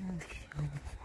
I'll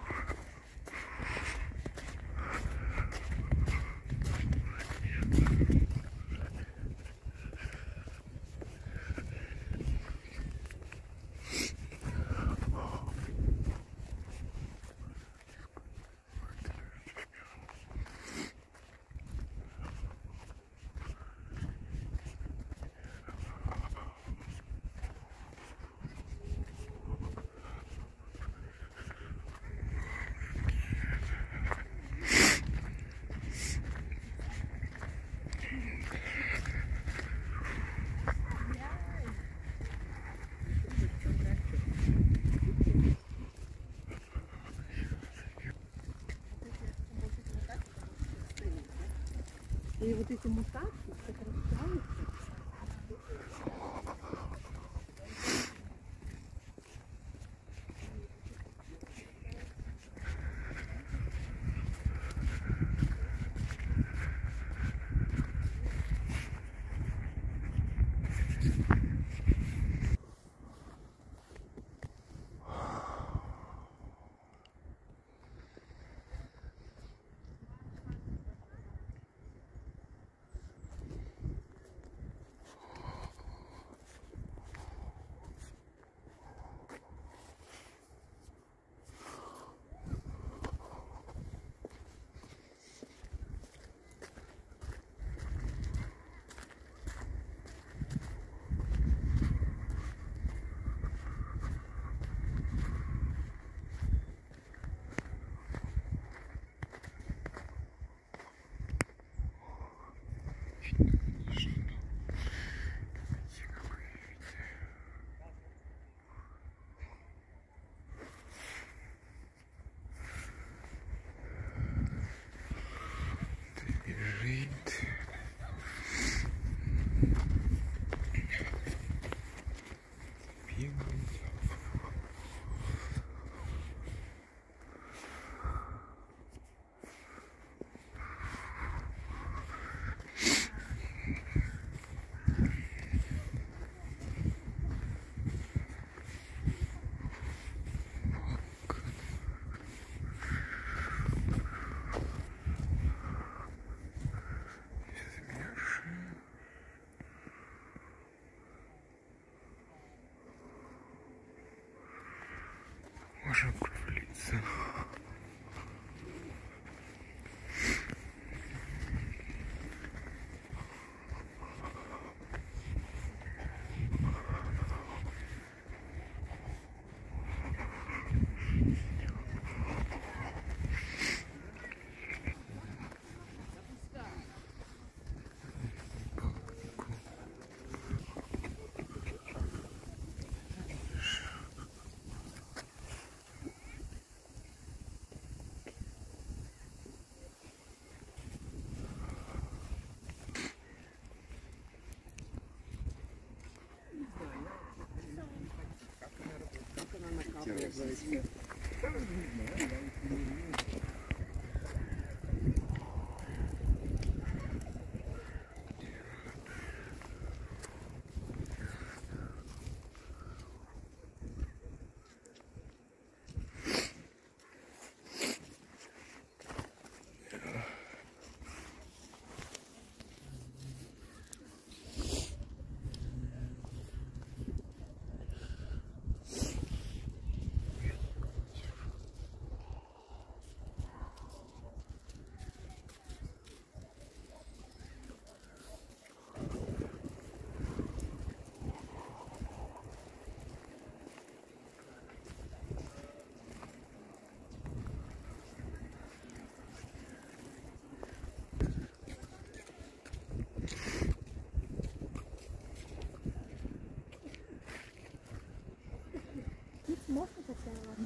И вот эти мутации сокращаются. Бежит. Можем провалиться. my copy of those.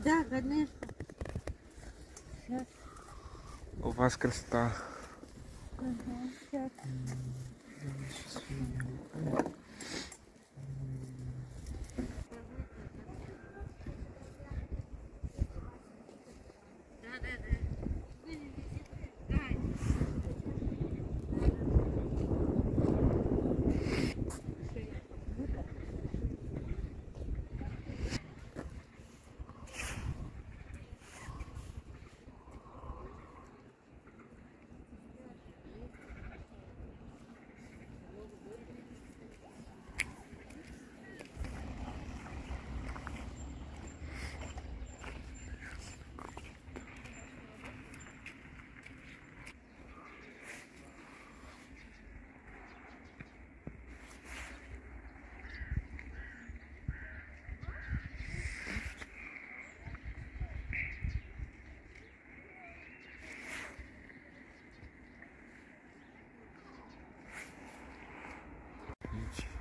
Да, конечно. Сейчас, У вас красота. сейчас. Сейчас beach.